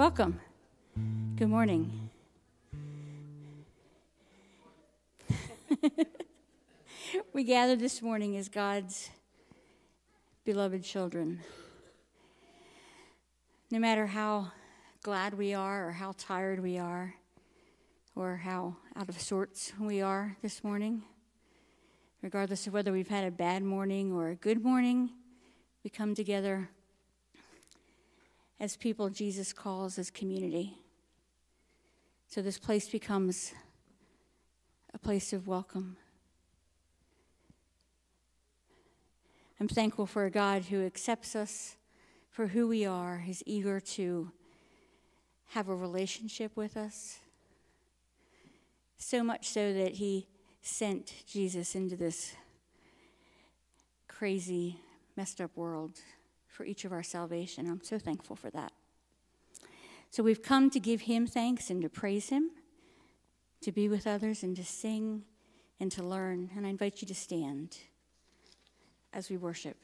Welcome. Good morning. we gather this morning as God's beloved children. No matter how glad we are, or how tired we are, or how out of sorts we are this morning, regardless of whether we've had a bad morning or a good morning, we come together as people Jesus calls as community. So this place becomes a place of welcome. I'm thankful for a God who accepts us for who we are, is eager to have a relationship with us. So much so that he sent Jesus into this crazy, messed up world for each of our salvation. I'm so thankful for that. So we've come to give him thanks and to praise him, to be with others and to sing and to learn. And I invite you to stand as we worship.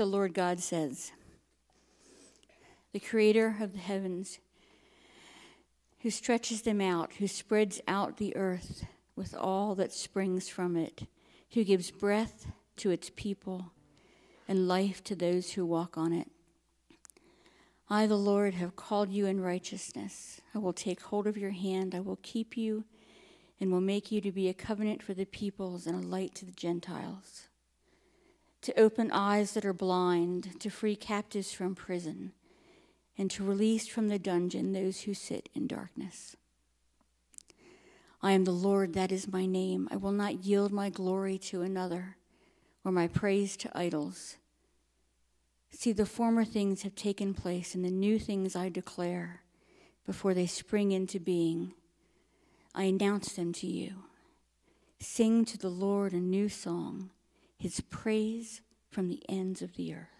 The Lord God says the creator of the heavens, who stretches them out, who spreads out the earth with all that springs from it, who gives breath to its people and life to those who walk on it. I, the Lord, have called you in righteousness. I will take hold of your hand, I will keep you, and will make you to be a covenant for the peoples and a light to the Gentiles to open eyes that are blind, to free captives from prison, and to release from the dungeon those who sit in darkness. I am the Lord, that is my name. I will not yield my glory to another or my praise to idols. See, the former things have taken place, and the new things I declare before they spring into being. I announce them to you. Sing to the Lord a new song his praise from the ends of the earth.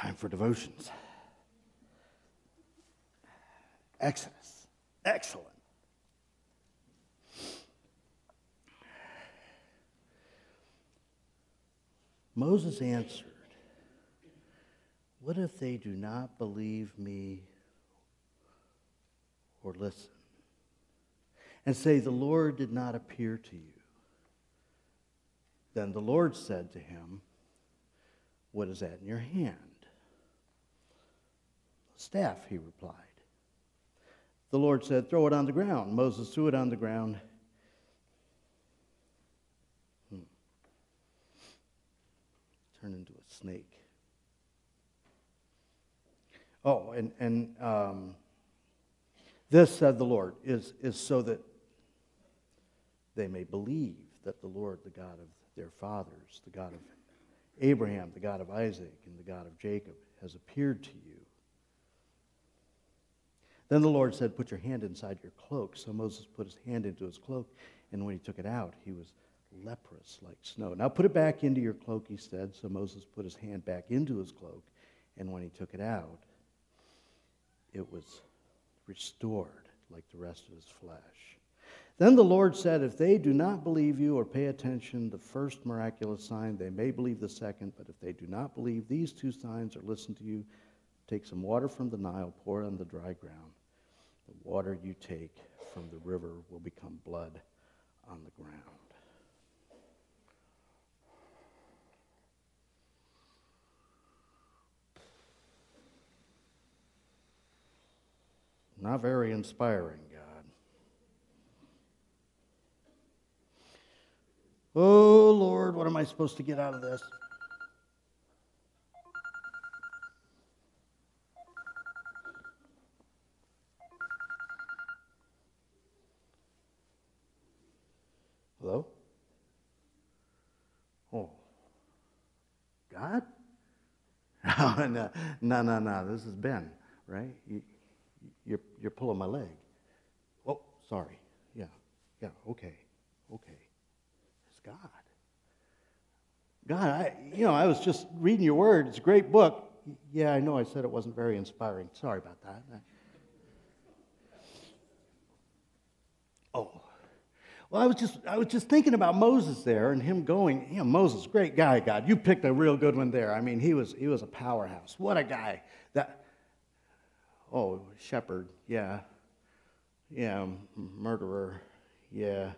Time for devotions. Exodus. Excellent. Moses answered, What if they do not believe me or listen? And say, The Lord did not appear to you. Then the Lord said to him, What is that in your hand? Staff, he replied. The Lord said, Throw it on the ground. Moses threw it on the ground. Hmm. Turned into a snake. Oh, and, and um, this, said the Lord, is, is so that they may believe that the Lord, the God of their fathers, the God of Abraham, the God of Isaac, and the God of Jacob, has appeared to you. Then the Lord said, Put your hand inside your cloak. So Moses put his hand into his cloak, and when he took it out, he was leprous like snow. Now put it back into your cloak, he said. So Moses put his hand back into his cloak, and when he took it out, it was restored like the rest of his flesh. Then the Lord said, If they do not believe you or pay attention to the first miraculous sign, they may believe the second. But if they do not believe these two signs or listen to you, take some water from the Nile, pour it on the dry ground. The water you take from the river will become blood on the ground. Not very inspiring, God. Oh, Lord, what am I supposed to get out of this? Hello? Oh. God? Oh, no, no, no, no. This is Ben, right? You, you're, you're pulling my leg. Oh, sorry. Yeah, yeah, okay, okay. It's God. God, I, you know, I was just reading your word. It's a great book. Yeah, I know I said it wasn't very inspiring. Sorry about that. Oh. Well, I was just I was just thinking about Moses there and him going, you know, Moses, great guy, God. You picked a real good one there. I mean, he was he was a powerhouse. What a guy. That oh, shepherd, yeah. Yeah, murderer. Yeah.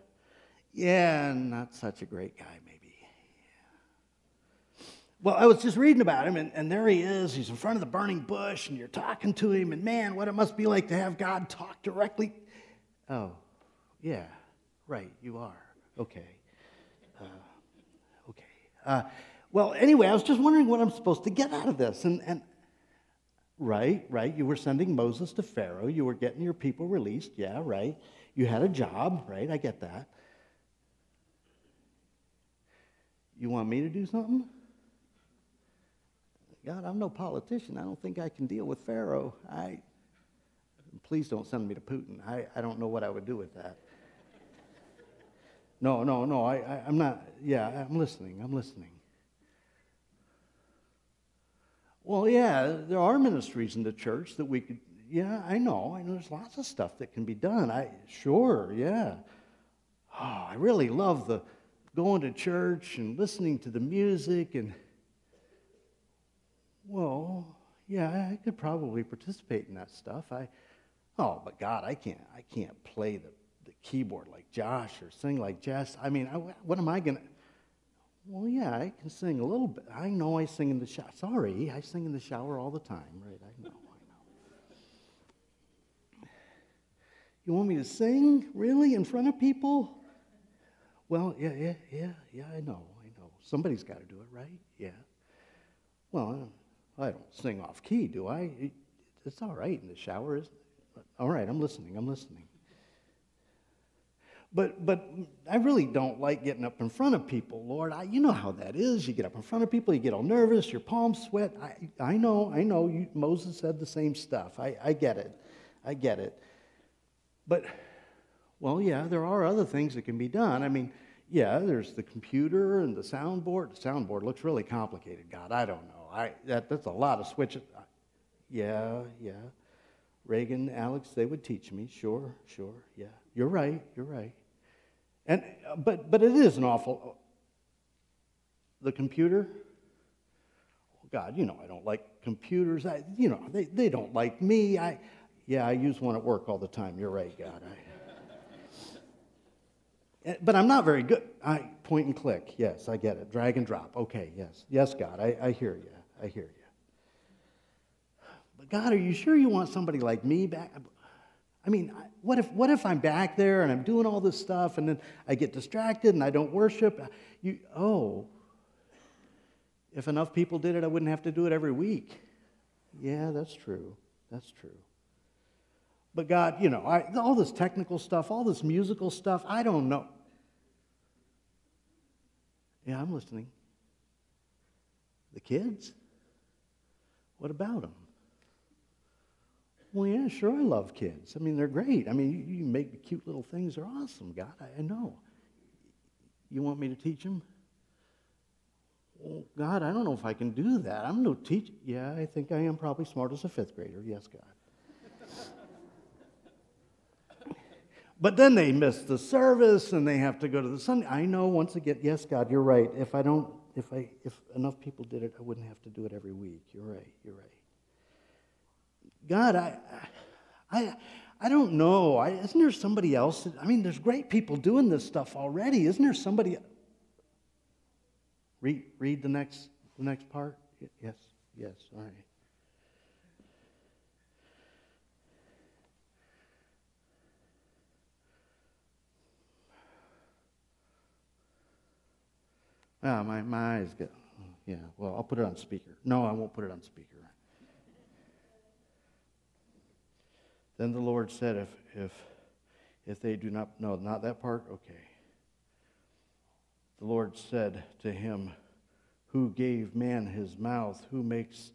Yeah, not such a great guy, maybe. Yeah. Well, I was just reading about him, and, and there he is. He's in front of the burning bush, and you're talking to him, and man, what it must be like to have God talk directly. Oh, yeah. Right, you are. Okay. Uh, okay. Uh, well, anyway, I was just wondering what I'm supposed to get out of this. And, and right, right, you were sending Moses to Pharaoh. You were getting your people released. Yeah, right. You had a job, right? I get that. You want me to do something? God, I'm no politician. I don't think I can deal with Pharaoh. I please don't send me to Putin. I, I don't know what I would do with that. No, no, no. I, I, am not. Yeah, I'm listening. I'm listening. Well, yeah, there are ministries in the church that we could. Yeah, I know. I know there's lots of stuff that can be done. I sure, yeah. Oh, I really love the going to church and listening to the music and. Well, yeah, I could probably participate in that stuff. I, oh, but God, I can't. I can't play the the keyboard like Josh or sing like Jess. I mean, I, what am I going to? Well, yeah, I can sing a little bit. I know I sing in the shower. Sorry, I sing in the shower all the time, right? I know, I know. You want me to sing, really, in front of people? Well, yeah, yeah, yeah, yeah, I know, I know. Somebody's got to do it, right? Yeah. Well, I don't sing off key, do I? It's all right in the shower, isn't it? All right, I'm listening, I'm listening. But, but I really don't like getting up in front of people, Lord. I, you know how that is. You get up in front of people, you get all nervous, your palms sweat. I, I know, I know. You, Moses said the same stuff. I, I get it. I get it. But, well, yeah, there are other things that can be done. I mean, yeah, there's the computer and the soundboard. The soundboard looks really complicated, God. I don't know. I, that, that's a lot of switches. Yeah, yeah. Reagan, Alex, they would teach me. Sure, sure, yeah. You're right, you're right. And, but, but it is an awful. The computer, God, you know I don't like computers. I, you know, they, they don't like me. I, yeah, I use one at work all the time. You're right, God. I, eh, but I'm not very good. I point and click. Yes, I get it. Drag and drop. Okay, yes. Yes, God, I, I hear you. I hear you. But God, are you sure you want somebody like me back? I mean, what if, what if I'm back there and I'm doing all this stuff and then I get distracted and I don't worship? You, oh, if enough people did it, I wouldn't have to do it every week. Yeah, that's true. That's true. But God, you know, I, all this technical stuff, all this musical stuff, I don't know. Yeah, I'm listening. The kids? What about them? Well, yeah, sure, I love kids. I mean, they're great. I mean, you, make cute little things. They're awesome, God. I, I know. You want me to teach them? Well, God, I don't know if I can do that. I'm no teacher. Yeah, I think I am probably smart as a fifth grader. Yes, God. but then they miss the service and they have to go to the Sunday. I know once again, yes, God, you're right. If I don't, if I, if enough people did it, I wouldn't have to do it every week. You're right. You're right. God, I, I, I don't know. I, isn't there somebody else? That, I mean, there's great people doing this stuff already. Isn't there somebody? Read, read the next, the next part. Yes, yes. All right. Ah, my, my eyes get, yeah, well, I'll put it on speaker. No, I won't put it on speaker. Then the Lord said, if, if, if they do not, no, not that part? Okay. The Lord said to him, Who gave man his mouth? Who makes,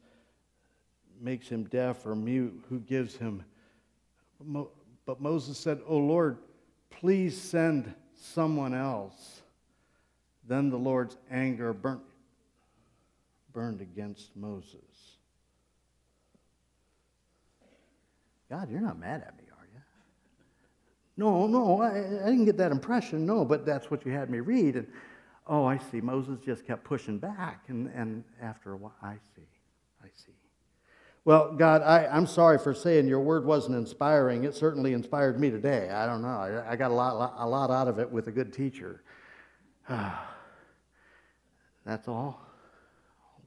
makes him deaf or mute? Who gives him? But Moses said, Oh Lord, please send someone else. Then the Lord's anger burnt, burned against Moses. God, you're not mad at me, are you? No, no, I, I didn't get that impression. No, but that's what you had me read. And oh, I see. Moses just kept pushing back. And, and after a while, I see. I see. Well, God, I, I'm sorry for saying your word wasn't inspiring. It certainly inspired me today. I don't know. I, I got a lot, a lot out of it with a good teacher. That's all?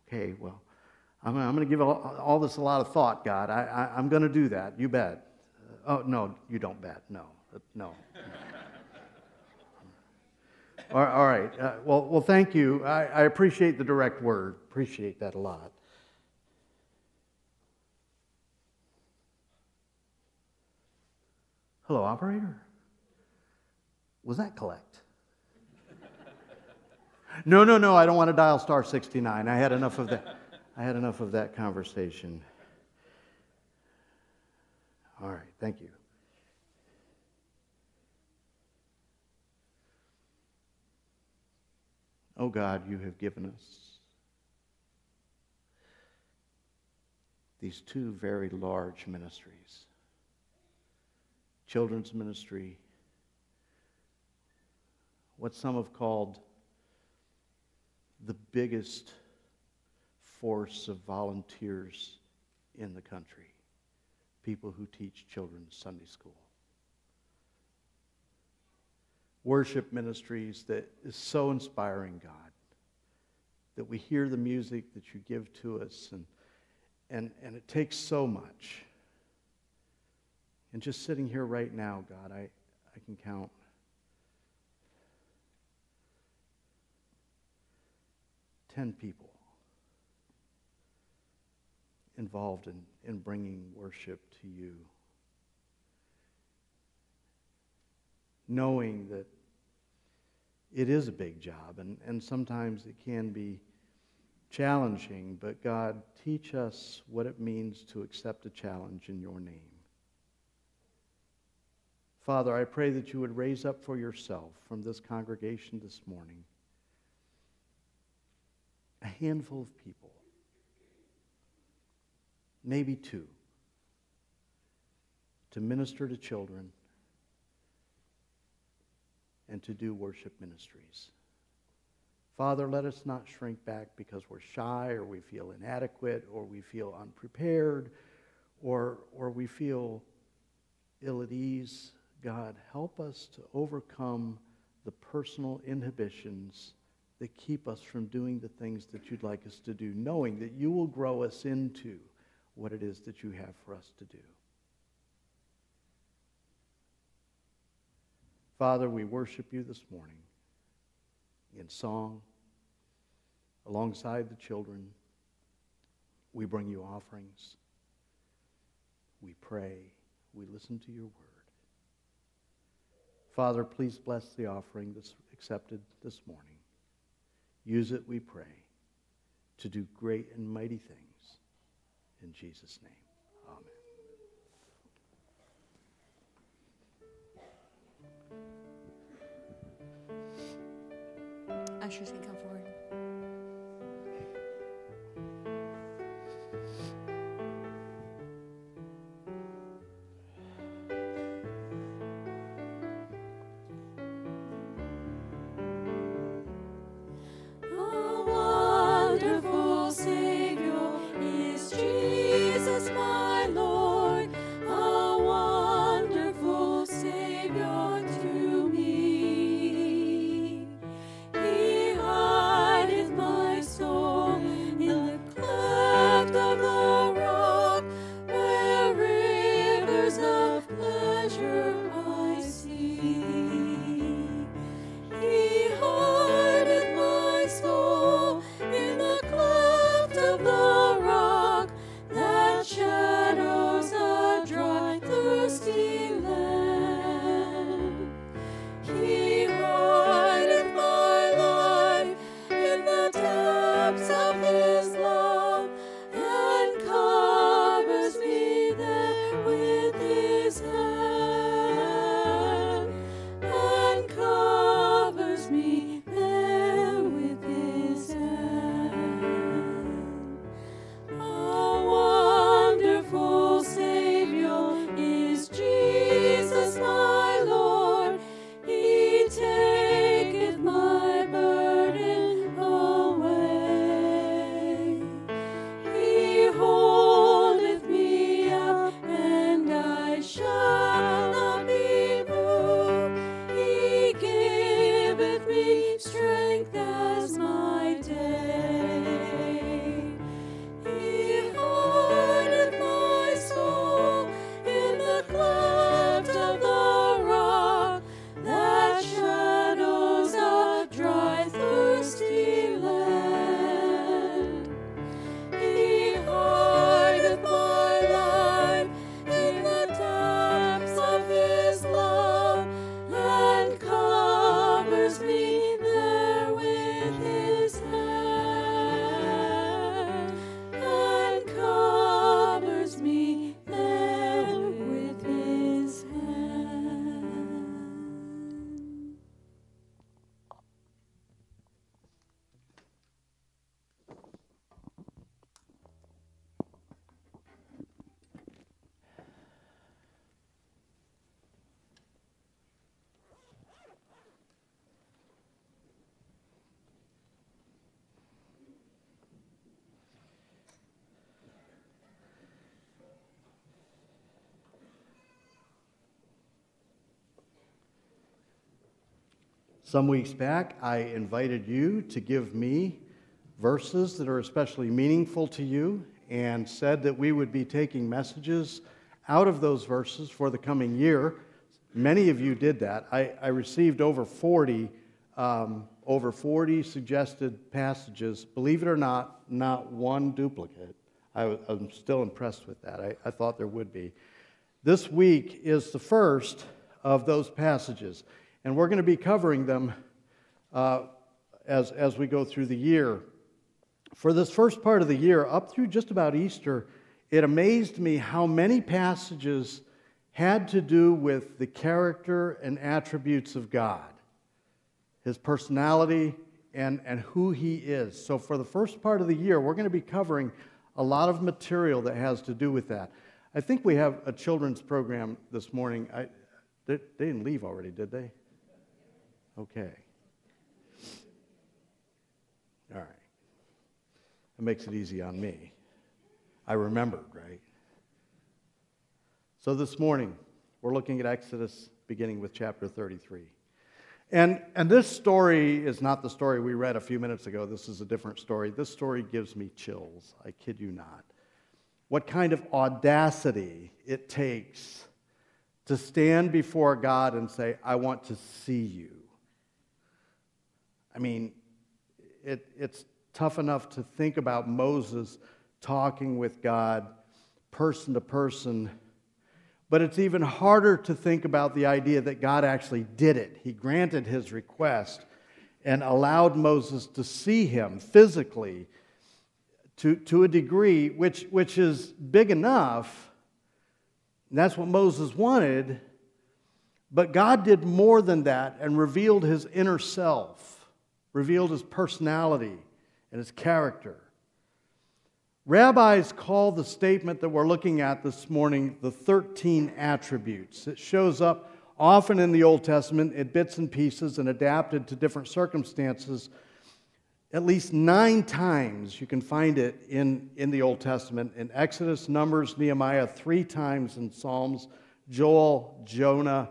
Okay, well. I'm, I'm going to give all, all, this a lot of thought, God. I, am going to do that. You bet. Uh, oh, no, you don't bet. No, no. all, all right. Uh, well, well, thank you. I, I appreciate the direct word. Appreciate that a lot. Hello, operator. Was that collect? no, no, no. I don't want to dial star 69. I had enough of that. I had enough of that conversation. All right, thank you. Oh God, you have given us these two very large ministries children's ministry, what some have called the biggest force of volunteers in the country, people who teach children Sunday school. Worship ministries that is so inspiring, God, that we hear the music that you give to us, and, and, and it takes so much. And just sitting here right now, God, I, I can count ten people involved in, in bringing worship to you. knowing that it is a big job, and, and sometimes it can be challenging, but God, teach us what it means to accept a challenge in your name. Father, I pray that you would raise up for yourself from this congregation this morning a handful of people, maybe two, to minister to children and to do worship ministries. Father, let us not shrink back because we're shy or we feel inadequate or we feel unprepared or, or we feel ill at ease. God, help us to overcome the personal inhibitions that keep us from doing the things that you'd like us to do, knowing that you will grow us into what it is that you have for us to do. Father, we worship you this morning in song, alongside the children. We bring you offerings. We pray. We listen to your word. Father, please bless the offering that's accepted this morning. Use it, we pray, to do great and mighty things. In Jesus' name. ushers can come forward. Some weeks back, I invited you to give me verses that are especially meaningful to you and said that we would be taking messages out of those verses for the coming year. Many of you did that. I, I received over 40, um, over 40 suggested passages. Believe it or not, not one duplicate. I, am still impressed with that. I, I thought there would be. This week is the first of those passages. And we're going to be covering them uh, as, as we go through the year. For this first part of the year, up through just about Easter, it amazed me how many passages had to do with the character and attributes of God, his personality, and, and who he is. So, for the first part of the year, we're going to be covering a lot of material that has to do with that. I think we have a children's program this morning. I, they, they didn't leave already, did they? Okay. All right. That makes it easy on me. I remembered, right? So this morning, we're looking at Exodus beginning with chapter 33. And, and this story is not the story we read a few minutes ago. This is a different story. This story gives me chills. I kid you not. What kind of audacity it takes to stand before God and say, I want to see you. I mean, it, it's tough enough to think about Moses talking with God person to person but it's even harder to think about the idea that God actually did it. He granted his request and allowed Moses to see him physically to, to a degree which, which is big enough. that's what Moses wanted. But God did more than that and revealed his inner self, revealed his personality and his character. Rabbis call the statement that we're looking at this morning the 13 attributes. It shows up often in the Old Testament in bits and pieces and adapted to different circumstances. At least nine times you can find it in, in the Old Testament in Exodus, Numbers, Nehemiah, three times in Psalms, Joel, Jonah,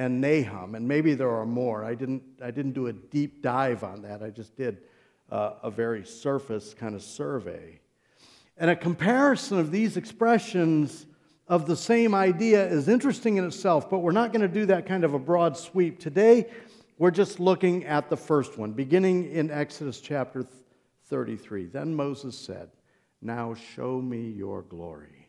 and Nahum. And maybe there are more. I didn't, I didn't do a deep dive on that, I just did uh, a very surface kind of survey. And a comparison of these expressions of the same idea is interesting in itself, but we're not going to do that kind of a broad sweep. Today, we're just looking at the first one, beginning in Exodus chapter 33. Then Moses said, Now show me your glory.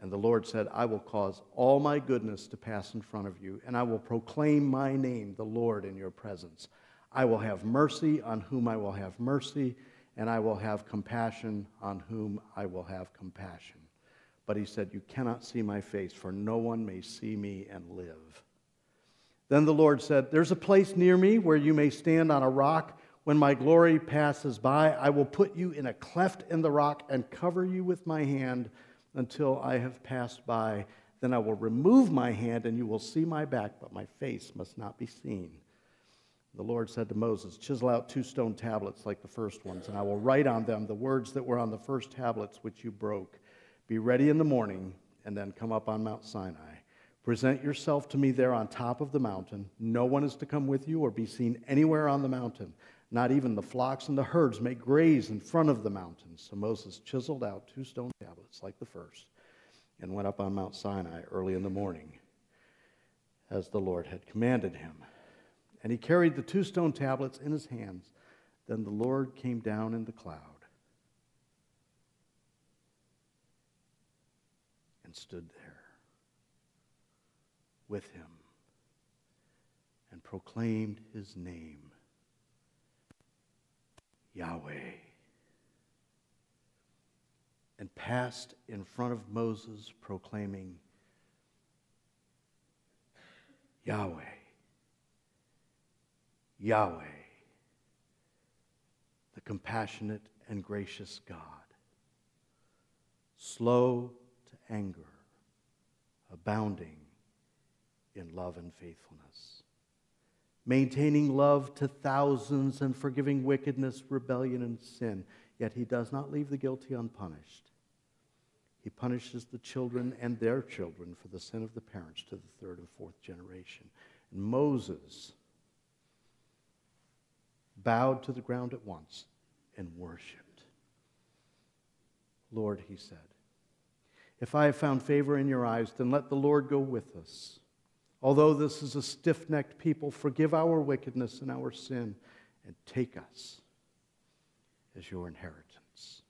And the Lord said, I will cause all my goodness to pass in front of you, and I will proclaim my name, the Lord, in your presence. I will have mercy on whom I will have mercy and I will have compassion on whom I will have compassion. But he said, You cannot see my face, for no one may see me and live. Then the Lord said, There's a place near me where you may stand on a rock. When my glory passes by, I will put you in a cleft in the rock and cover you with my hand until I have passed by. Then I will remove my hand, and you will see my back, but my face must not be seen. The Lord said to Moses, Chisel out two stone tablets like the first ones, and I will write on them the words that were on the first tablets which you broke. Be ready in the morning, and then come up on Mount Sinai. Present yourself to me there on top of the mountain. No one is to come with you or be seen anywhere on the mountain. Not even the flocks and the herds may graze in front of the mountain. So Moses chiseled out two stone tablets like the first and went up on Mount Sinai early in the morning as the Lord had commanded him. And he carried the two stone tablets in his hands. Then the Lord came down in the cloud and stood there with him and proclaimed his name Yahweh. And passed in front of Moses proclaiming Yahweh Yahweh, the compassionate and gracious God, slow to anger, abounding in love and faithfulness, maintaining love to thousands and forgiving wickedness, rebellion, and sin. Yet he does not leave the guilty unpunished. He punishes the children and their children for the sin of the parents to the third and fourth generation. And Moses bowed to the ground at once and worshiped. Lord, he said, if I have found favor in your eyes, then let the Lord go with us. Although this is a stiff necked people, forgive our wickedness and our sin and take us as your inheritance.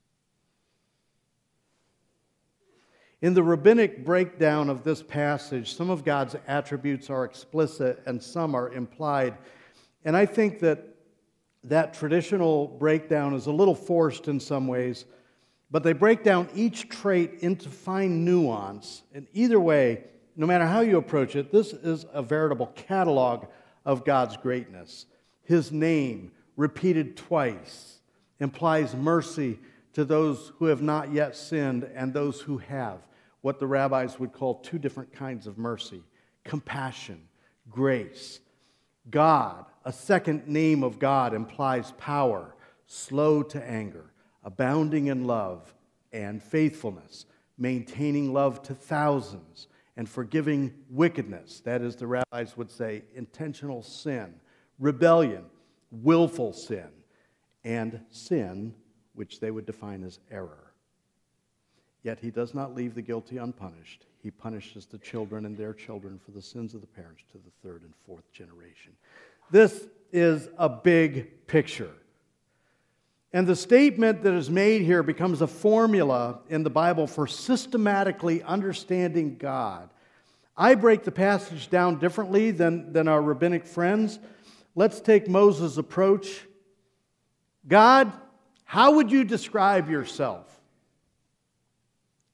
In the rabbinic breakdown of this passage, some of God's attributes are explicit and some are implied. And I think that that traditional breakdown is a little forced in some ways, but they break down each trait into fine nuance. And either way, no matter how you approach it, this is a veritable catalog of God's greatness. His name, repeated twice, implies mercy to those who have not yet sinned and those who have, what the rabbis would call two different kinds of mercy compassion, grace. God, a second name of God, implies power, slow to anger, abounding in love and faithfulness, maintaining love to thousands, and forgiving wickedness. That is, the rabbis would say, intentional sin, rebellion, willful sin, and sin, which they would define as error. Yet he does not leave the guilty unpunished. He punishes the children and their children for the sins of the parents to the third and fourth generation. This is a big picture. And the statement that is made here becomes a formula in the Bible for systematically understanding God. I break the passage down differently than, than our rabbinic friends. Let's take Moses' approach. God, how would you describe yourself?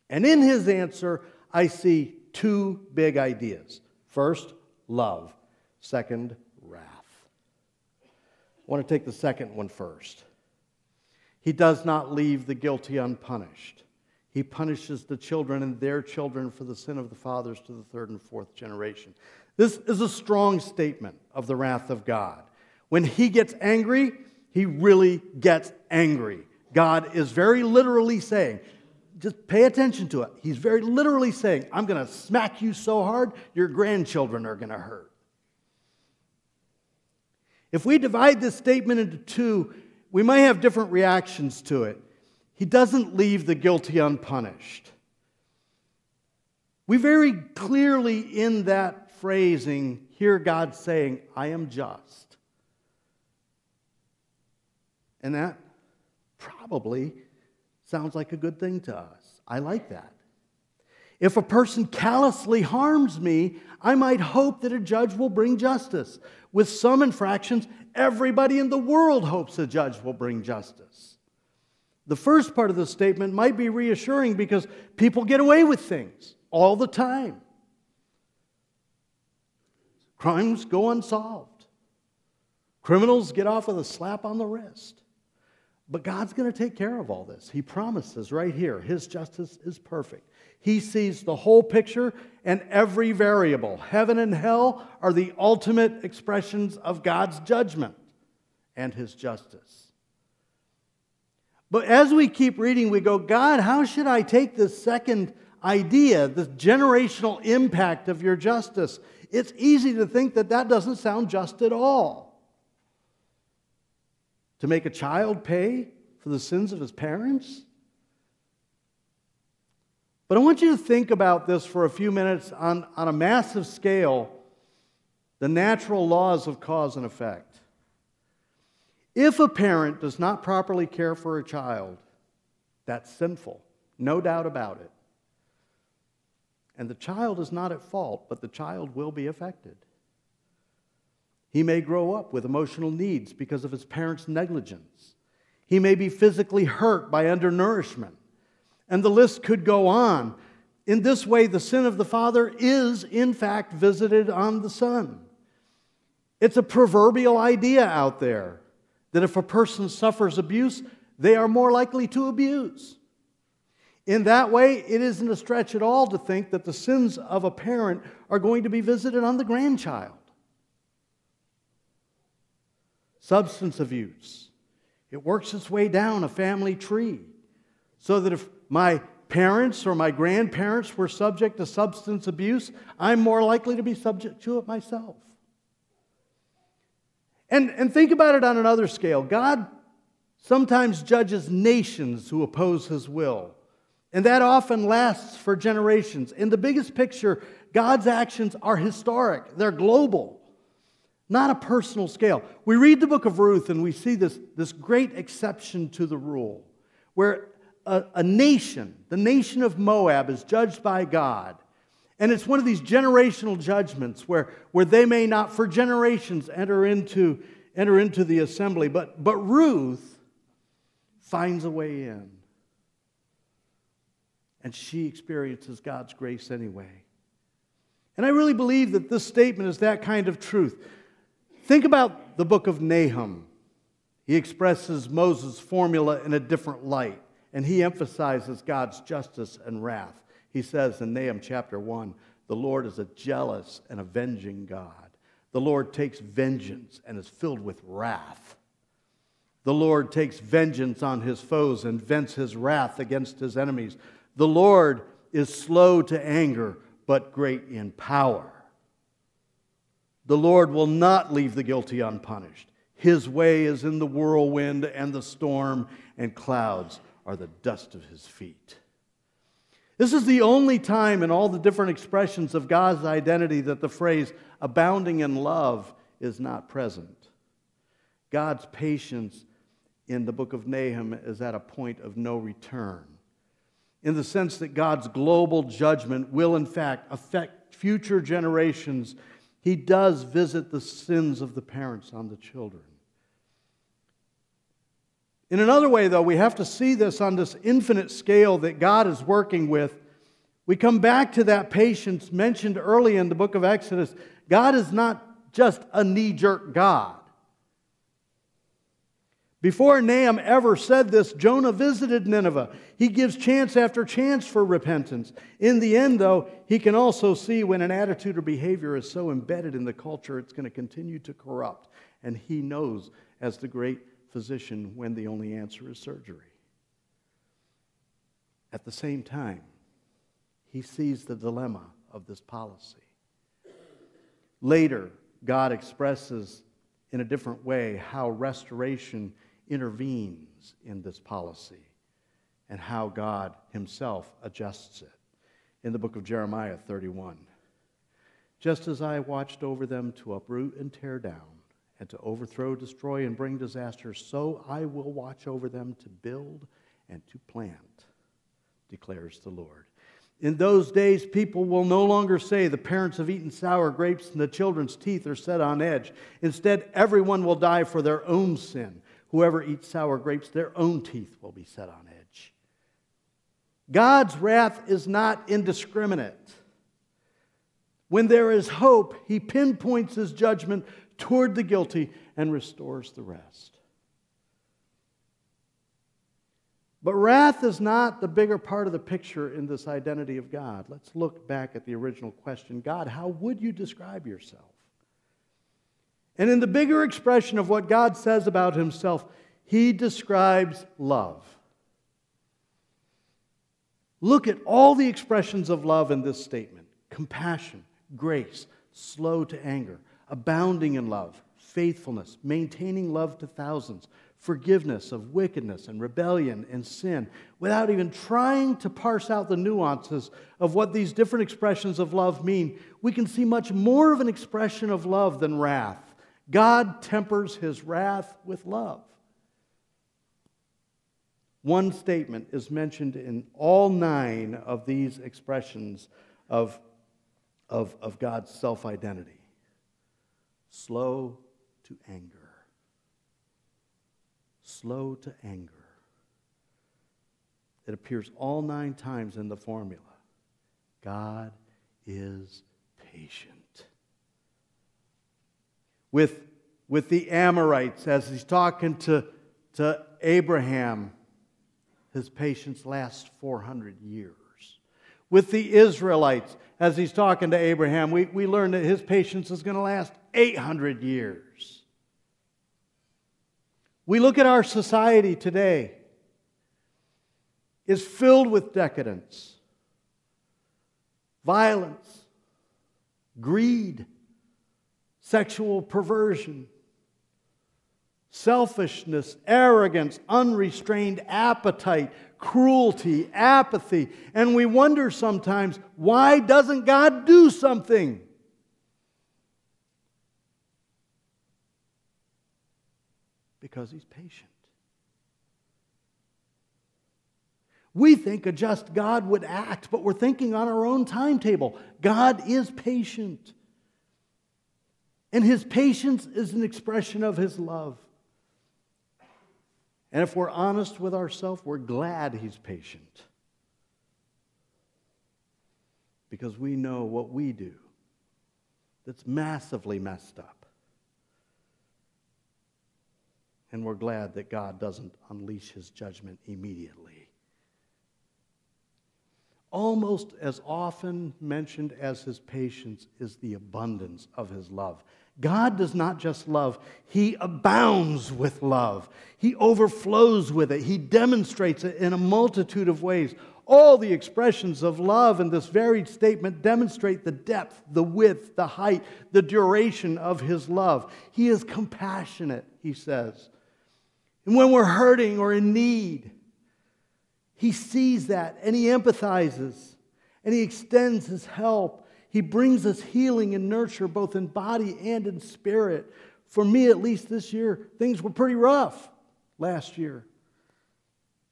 And in his answer, I see two big ideas. First, love. Second, wrath. I want to take the second one first. He does not leave the guilty unpunished. He punishes the children and their children for the sin of the fathers to the third and fourth generation. This is a strong statement of the wrath of God. When he gets angry, he really gets angry. God is very literally saying, just pay attention to it. He's very literally saying, I'm going to smack you so hard, your grandchildren are going to hurt. If we divide this statement into two, we might have different reactions to it. He doesn't leave the guilty unpunished. We very clearly, in that phrasing, hear God saying, I am just. And that probably sounds like a good thing to us. I like that. If a person callously harms me, I might hope that a judge will bring justice. With some infractions, everybody in the world hopes a judge will bring justice. The first part of the statement might be reassuring because people get away with things all the time. Crimes go unsolved. Criminals get off with a slap on the wrist. But God's going to take care of all this. He promises right here His justice is perfect. He sees the whole picture and every variable. Heaven and hell are the ultimate expressions of God's judgment and His justice. But as we keep reading, we go, God, how should I take this second idea, the generational impact of your justice? It's easy to think that that doesn't sound just at all. To make a child pay for the sins of his parents? But I want you to think about this for a few minutes on, on a massive scale the natural laws of cause and effect. If a parent does not properly care for a child, that's sinful, no doubt about it. And the child is not at fault, but the child will be affected. He may grow up with emotional needs because of his parents' negligence. He may be physically hurt by undernourishment. And the list could go on. In this way, the sin of the father is, in fact, visited on the son. It's a proverbial idea out there that if a person suffers abuse, they are more likely to abuse. In that way, it isn't a stretch at all to think that the sins of a parent are going to be visited on the grandchild. Substance abuse. It works its way down a family tree. So that if my parents or my grandparents were subject to substance abuse, I'm more likely to be subject to it myself. And, and think about it on another scale. God sometimes judges nations who oppose his will. And that often lasts for generations. In the biggest picture, God's actions are historic, they're global, not a personal scale. We read the book of Ruth and we see this, this great exception to the rule, where a, a nation, the nation of Moab, is judged by God. And it's one of these generational judgments where, where they may not for generations enter into, enter into the assembly. But, but Ruth finds a way in. And she experiences God's grace anyway. And I really believe that this statement is that kind of truth. Think about the book of Nahum. He expresses Moses' formula in a different light, and he emphasizes God's justice and wrath. He says in Nahum chapter 1 the Lord is a jealous and avenging God. The Lord takes vengeance and is filled with wrath. The Lord takes vengeance on his foes and vents his wrath against his enemies. The Lord is slow to anger, but great in power. The Lord will not leave the guilty unpunished. His way is in the whirlwind and the storm, and clouds are the dust of his feet. This is the only time in all the different expressions of God's identity that the phrase abounding in love is not present. God's patience in the book of Nahum is at a point of no return, in the sense that God's global judgment will, in fact, affect future generations. He does visit the sins of the parents on the children. In another way, though, we have to see this on this infinite scale that God is working with. We come back to that patience mentioned early in the book of Exodus. God is not just a knee jerk God. Before Nahum ever said this, Jonah visited Nineveh. He gives chance after chance for repentance. In the end, though, he can also see when an attitude or behavior is so embedded in the culture, it's going to continue to corrupt. And he knows, as the great physician when the only answer is surgery. At the same time, he sees the dilemma of this policy. Later, God expresses in a different way how restoration intervenes in this policy and how God himself adjusts it. In the book of Jeremiah 31, just as I watched over them to uproot and tear down, and to overthrow, destroy, and bring disaster, so I will watch over them to build and to plant, declares the Lord. In those days, people will no longer say, The parents have eaten sour grapes and the children's teeth are set on edge. Instead, everyone will die for their own sin. Whoever eats sour grapes, their own teeth will be set on edge. God's wrath is not indiscriminate. When there is hope, he pinpoints his judgment toward the guilty and restores the rest. But wrath is not the bigger part of the picture in this identity of God. Let's look back at the original question God, how would you describe yourself? And in the bigger expression of what God says about himself, he describes love. Look at all the expressions of love in this statement compassion, grace, slow to anger, abounding in love, faithfulness, maintaining love to thousands, forgiveness of wickedness and rebellion and sin, without even trying to parse out the nuances of what these different expressions of love mean, we can see much more of an expression of love than wrath. God tempers his wrath with love. One statement is mentioned in all nine of these expressions of, of, of God's self identity slow to anger. Slow to anger. It appears all nine times in the formula. God is patient. With, with the Amorites, as he's talking to, to Abraham, his patience lasts 400 years. With the Israelites, as he's talking to Abraham, we, we learn that his patience is going to last 800 years. We look at our society today is filled with decadence, violence, greed, sexual perversion, selfishness, arrogance, unrestrained appetite, cruelty, apathy. And we wonder sometimes, why doesn't God do something? Because He's patient. We think a just God would act, but we're thinking on our own timetable. God is patient. And his patience is an expression of his love. And if we're honest with ourselves, we're glad he's patient. Because we know what we do that's massively messed up. And we're glad that God doesn't unleash his judgment immediately almost as often mentioned as his patience is the abundance of his love. God does not just love, he abounds with love. He overflows with it. He demonstrates it in a multitude of ways. All the expressions of love in this varied statement demonstrate the depth, the width, the height, the duration of his love. He is compassionate, he says. And when we're hurting or in need, he sees that and he empathizes and he extends his help. He brings us healing and nurture both in body and in spirit. For me, at least this year, things were pretty rough last year.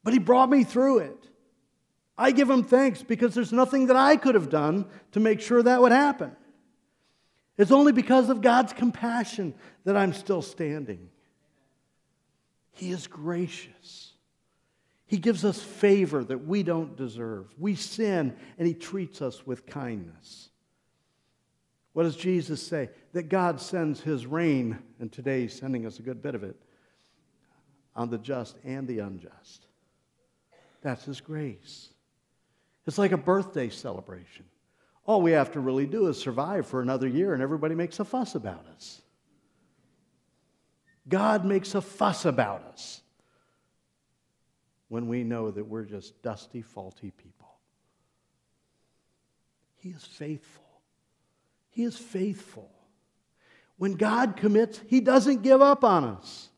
But he brought me through it. I give him thanks because there's nothing that I could have done to make sure that would happen. It's only because of God's compassion that I'm still standing. He is gracious. He gives us favor that we don't deserve. We sin, and He treats us with kindness. What does Jesus say? That God sends His rain, and today He's sending us a good bit of it, on the just and the unjust. That's His grace. It's like a birthday celebration. All we have to really do is survive for another year, and everybody makes a fuss about us. God makes a fuss about us when we know that we're just dusty, faulty people. He is faithful. He is faithful. When God commits, He doesn't give up on us.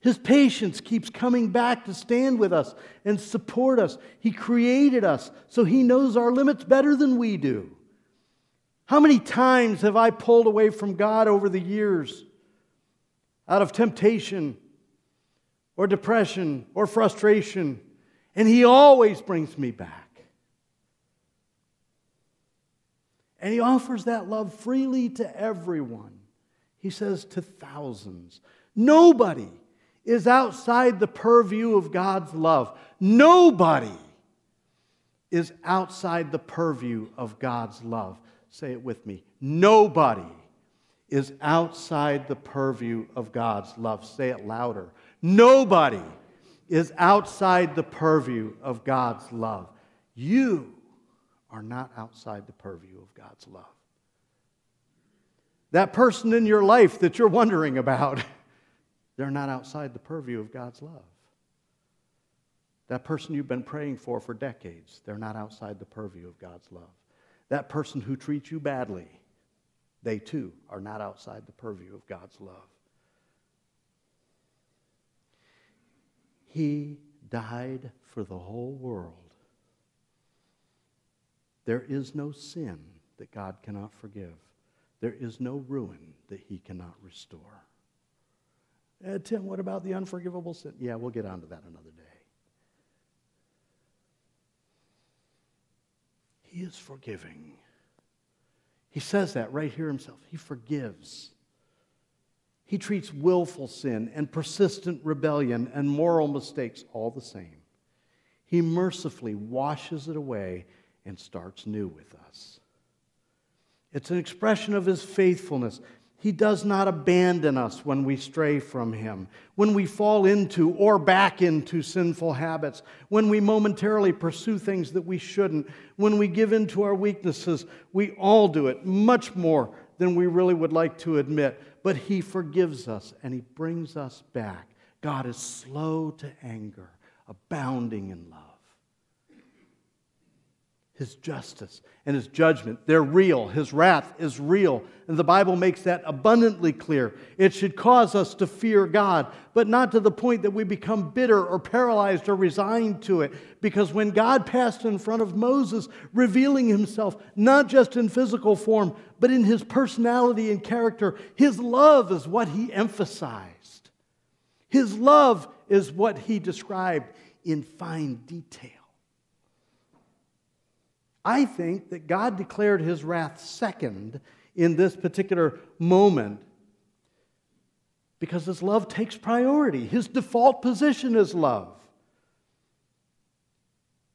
His patience keeps coming back to stand with us and support us. He created us, so He knows our limits better than we do. How many times have I pulled away from God over the years out of temptation or depression or frustration, and He always brings me back. And He offers that love freely to everyone. He says to thousands. Nobody is outside the purview of God's love. Nobody is outside the purview of God's love. Say it with me. Nobody is outside the purview of God's love. Say it louder. Nobody is outside the purview of God's love. You are not outside the purview of God's love. That person in your life that you're wondering about, they're not outside the purview of God's love. That person you've been praying for for decades, they're not outside the purview of God's love. That person who treats you badly, they too are not outside the purview of God's love. He died for the whole world. There is no sin that God cannot forgive. There is no ruin that he cannot restore. Uh, Tim, what about the unforgivable sin? Yeah, we'll get onto that another day. He is forgiving. He says that right here himself. He forgives. He treats willful sin and persistent rebellion and moral mistakes all the same. He mercifully washes it away and starts new with us. It's an expression of his faithfulness. He does not abandon us when we stray from Him, when we fall into or back into sinful habits, when we momentarily pursue things that we shouldn't, when we give in to our weaknesses. We all do it much more than we really would like to admit but He forgives us and He brings us back. God is slow to anger, abounding in love. His justice and His judgment, they're real. His wrath is real. And the Bible makes that abundantly clear. It should cause us to fear God, but not to the point that we become bitter or paralyzed or resigned to it. Because when God passed in front of Moses, revealing Himself not just in physical form, but in his personality and character. His love is what he emphasized. His love is what he described in fine detail. I think that God declared his wrath second in this particular moment because his love takes priority. His default position is love.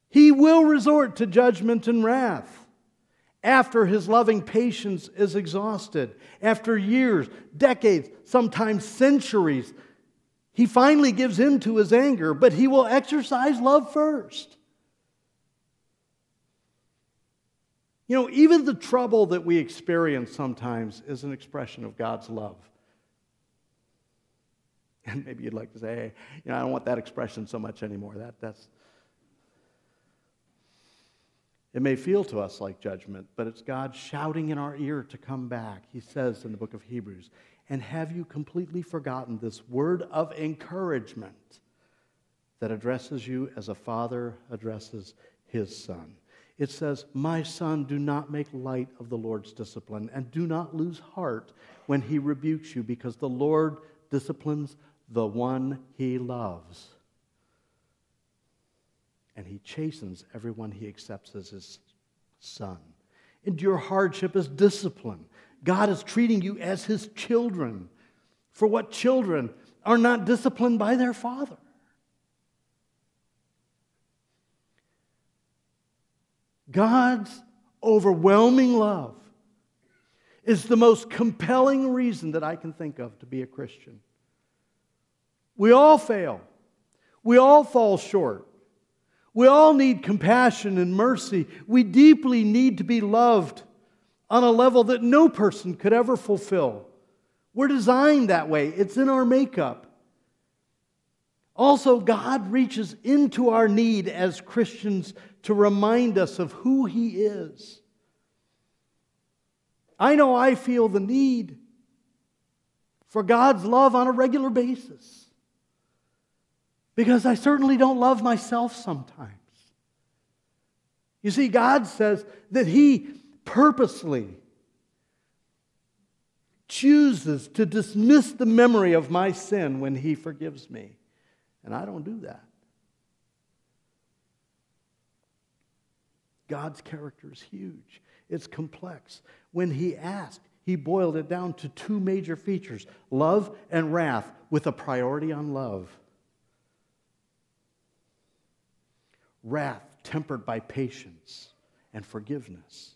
He will resort to judgment and wrath after his loving patience is exhausted. After years, decades, sometimes centuries, he finally gives in to his anger, but he will exercise love first. You know, even the trouble that we experience sometimes is an expression of God's love. And maybe you'd like to say, hey, you know, I don't want that expression so much anymore. That, that's, it may feel to us like judgment, but it's God shouting in our ear to come back. He says in the book of Hebrews, and have you completely forgotten this word of encouragement that addresses you as a father addresses his son? It says, My son, do not make light of the Lord's discipline, and do not lose heart when he rebukes you, because the Lord disciplines the one he loves and he chastens everyone he accepts as his son. Endure hardship as discipline. God is treating you as his children. For what children are not disciplined by their father? God's overwhelming love is the most compelling reason that I can think of to be a Christian. We all fail, we all fall short. We all need compassion and mercy. We deeply need to be loved on a level that no person could ever fulfill. We're designed that way, it's in our makeup. Also, God reaches into our need as Christians to remind us of who He is. I know I feel the need for God's love on a regular basis because I certainly don't love myself sometimes. You see, God says that He purposely chooses to dismiss the memory of my sin when He forgives me. And I don't do that. God's character is huge, it's complex. When He asked, He boiled it down to two major features love and wrath, with a priority on love. wrath tempered by patience and forgiveness.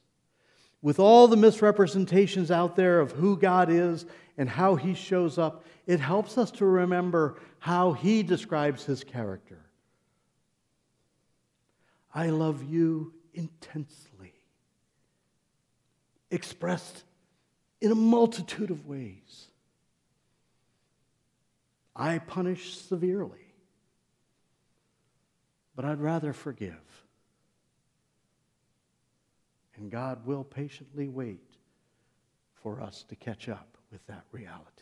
With all the misrepresentations out there of who God is and how He shows up, it helps us to remember how He describes His character. I love you intensely, expressed in a multitude of ways. I punish severely but I'd rather forgive. And God will patiently wait for us to catch up with that reality.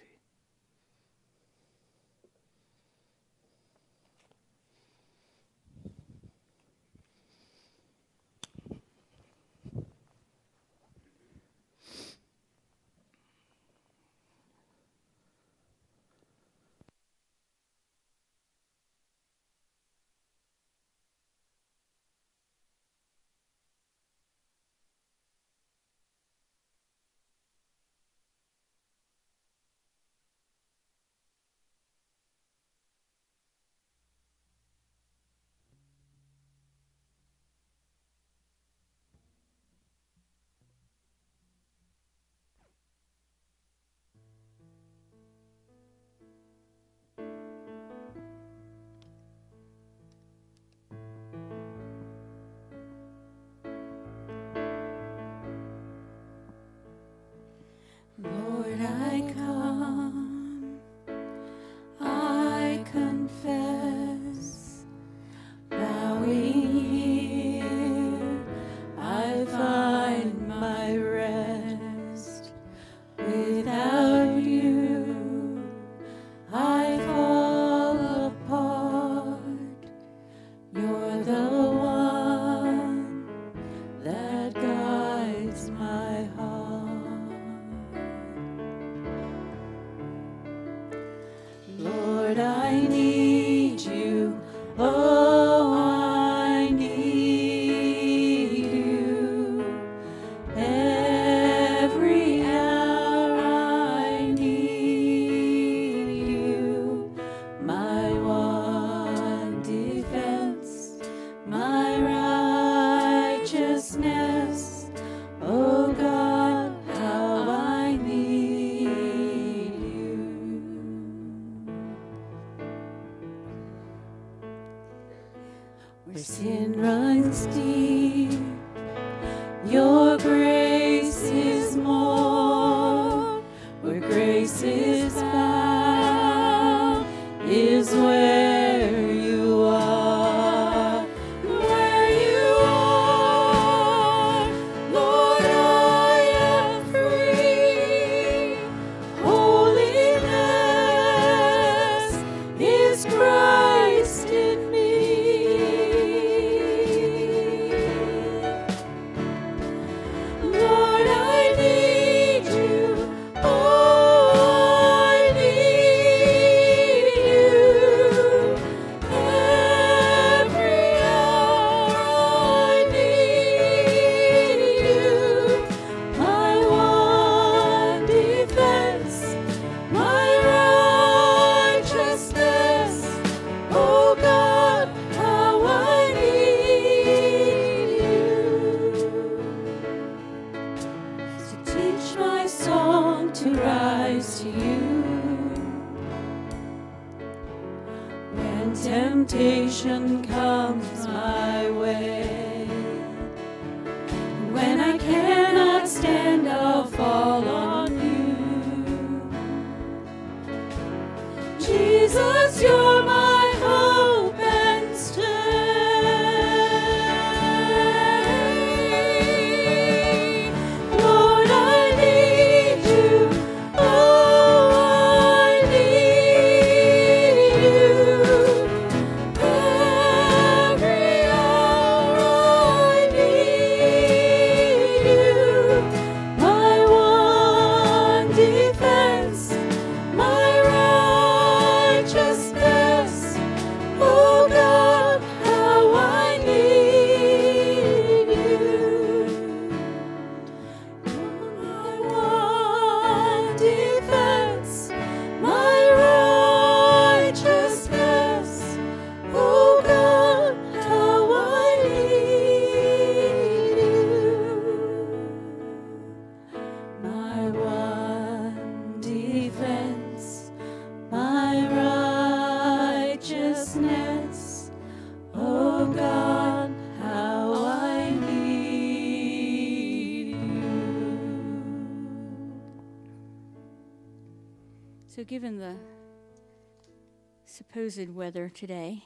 Supposed weather today,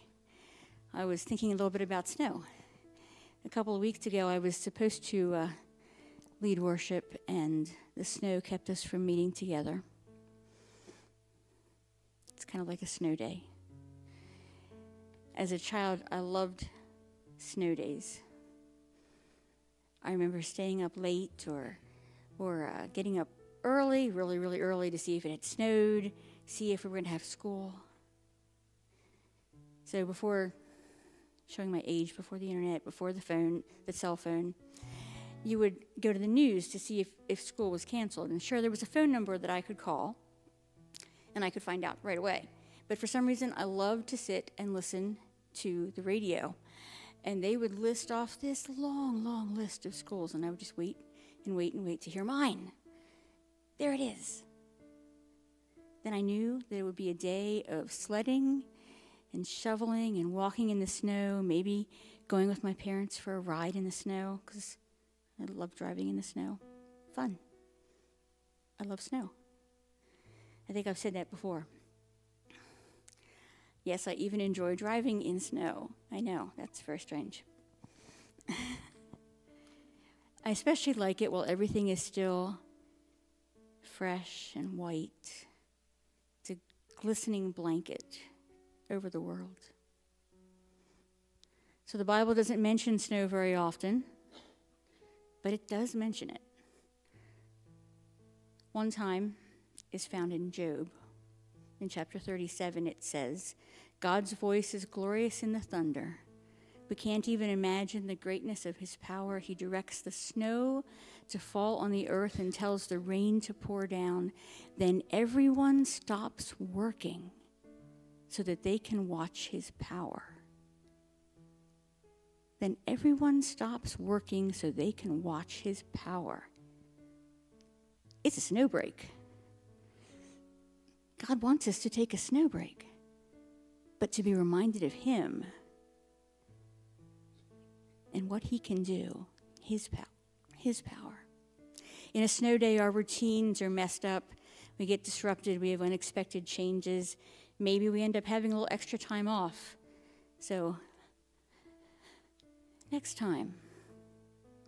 I was thinking a little bit about snow. A couple of weeks ago, I was supposed to uh, lead worship, and the snow kept us from meeting together. It's kind of like a snow day. As a child, I loved snow days. I remember staying up late or, or uh, getting up early, really, really early to see if it had snowed, see if we were going to have school. So before showing my age, before the internet, before the phone, the cell phone, you would go to the news to see if, if school was canceled. And sure, there was a phone number that I could call, and I could find out right away. But for some reason, I loved to sit and listen to the radio. And they would list off this long, long list of schools, and I would just wait and wait and wait to hear mine. There it is. Then I knew that it would be a day of sledding and shoveling and walking in the snow, maybe going with my parents for a ride in the snow, because I love driving in the snow. Fun. I love snow. I think I've said that before. Yes, I even enjoy driving in snow. I know, that's very strange. I especially like it while everything is still fresh and white. It's a glistening blanket over the world. So the Bible doesn't mention snow very often, but it does mention it. One time is found in Job. In chapter 37, it says, God's voice is glorious in the thunder. We can't even imagine the greatness of his power. He directs the snow to fall on the earth and tells the rain to pour down, then everyone stops working so that they can watch his power. Then everyone stops working so they can watch his power. It's a snow break. God wants us to take a snow break, but to be reminded of him and what He can do, His power, His power. In a snow day, our routines are messed up. We get disrupted. We have unexpected changes. Maybe we end up having a little extra time off. So, next time,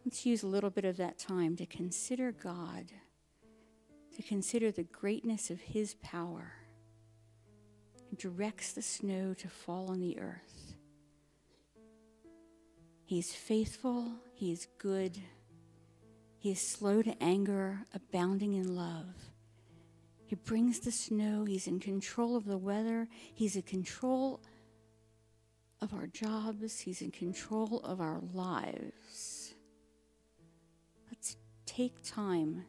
let's use a little bit of that time to consider God, to consider the greatness of His power. He directs the snow to fall on the earth. He's faithful, He is good. He is slow to anger, abounding in love. He brings the snow. He's in control of the weather. He's in control of our jobs. He's in control of our lives. Let's take time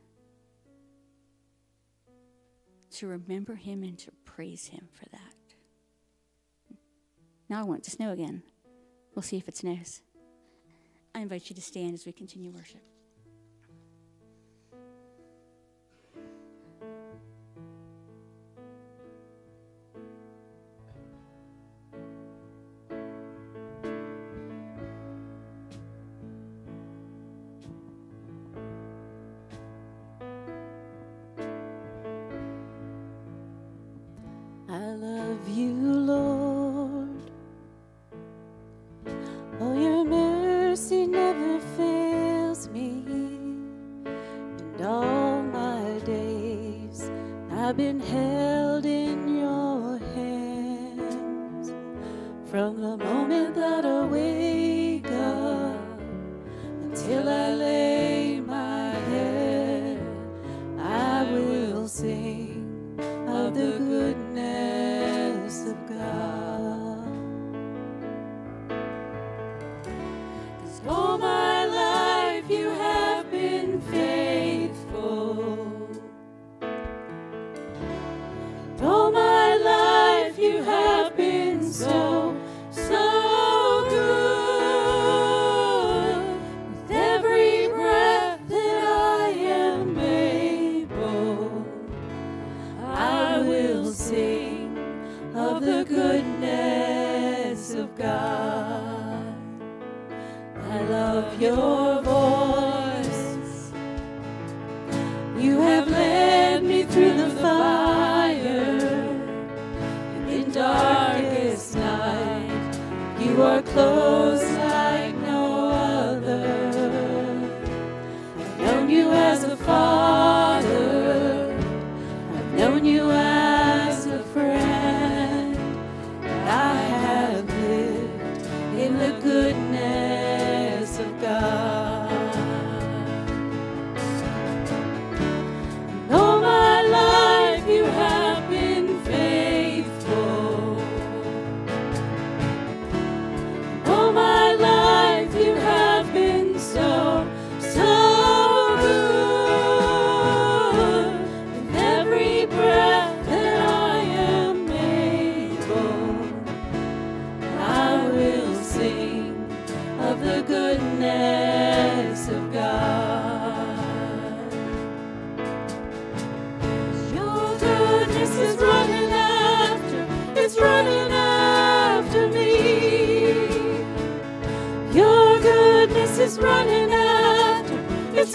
to remember Him and to praise Him for that. Now I want to snow again. We'll see if it snows. I invite you to stand as we continue worship.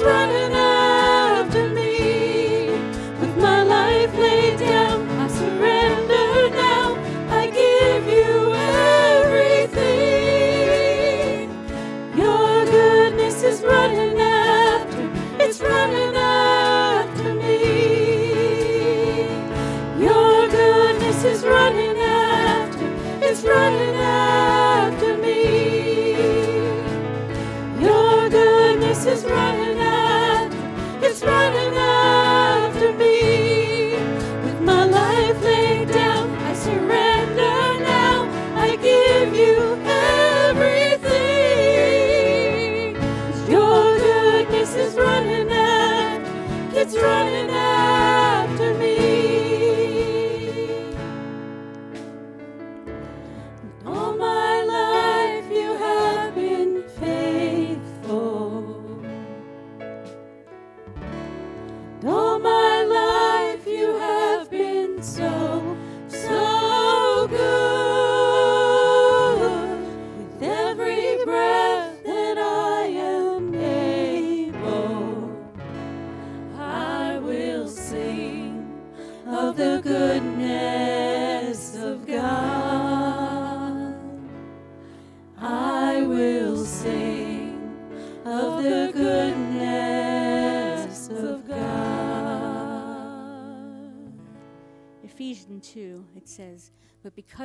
running.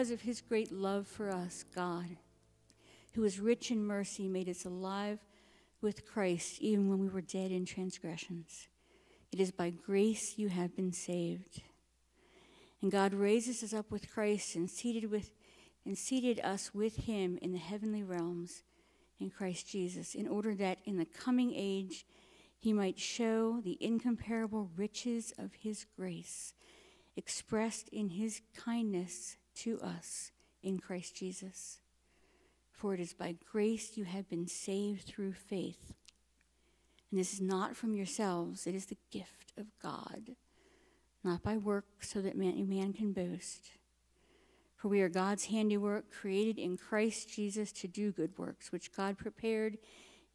Because of his great love for us, God, who is rich in mercy, made us alive with Christ even when we were dead in transgressions. It is by grace you have been saved. And God raises us up with Christ and seated with and seated us with him in the heavenly realms in Christ Jesus, in order that in the coming age he might show the incomparable riches of his grace expressed in his kindness to us in Christ Jesus. For it is by grace you have been saved through faith. And this is not from yourselves, it is the gift of God, not by work, so that man, man can boast. For we are God's handiwork, created in Christ Jesus to do good works, which God prepared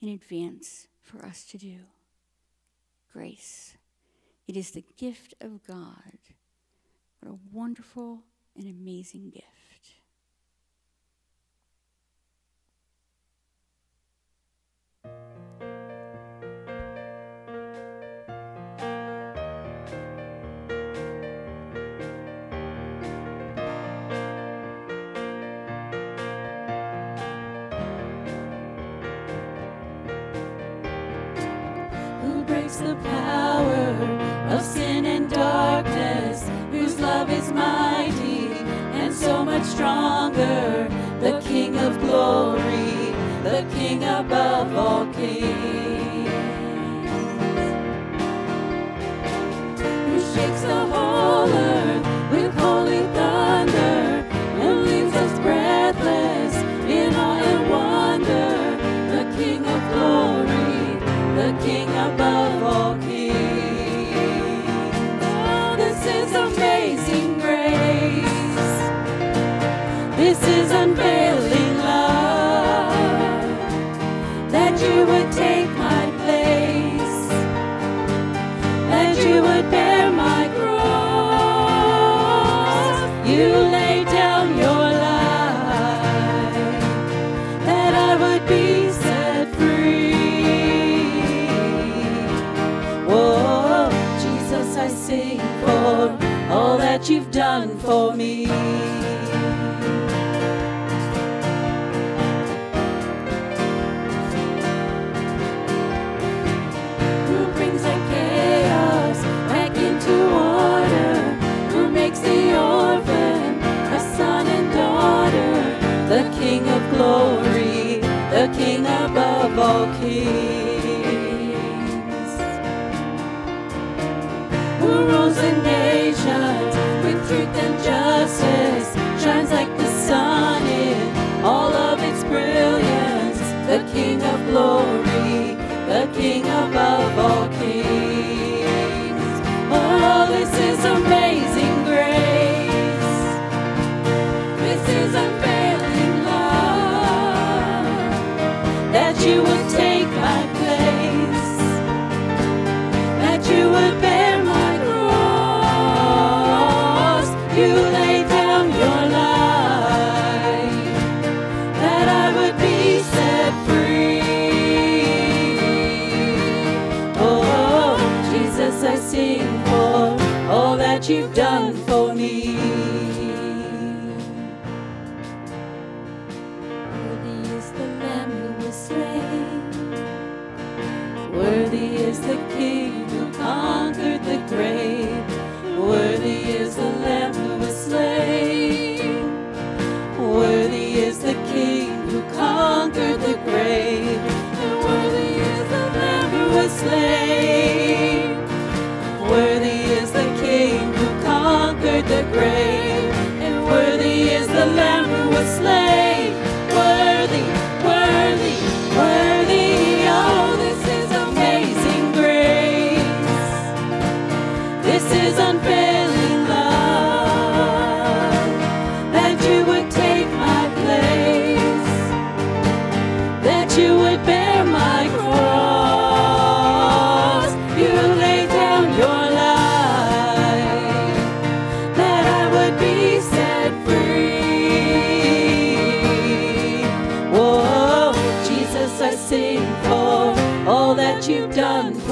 in advance for us to do. Grace. It is the gift of God. What a wonderful and amazing gift. the power of sin and darkness, whose love is mighty so much stronger, the King of glory, the King above all kings, who shakes the whole earth I sing for all that you've done for me. Who brings the chaos back into order? Who makes the orphan a son and daughter? The King of glory, the King above all kings. King of glory, the King above all kings. Oh, this is amazing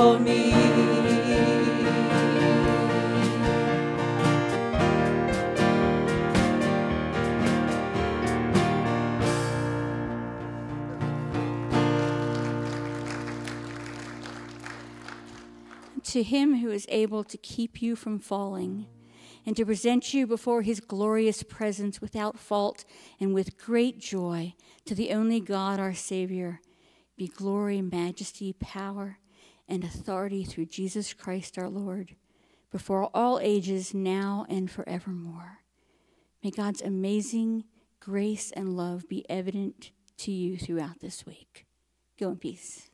for me. To him who is able to keep you from falling and to present you before his glorious presence without fault and with great joy, to the only God our Savior, be glory, majesty, power, and authority through Jesus Christ our Lord, before all ages, now and forevermore. May God's amazing grace and love be evident to you throughout this week. Go in peace.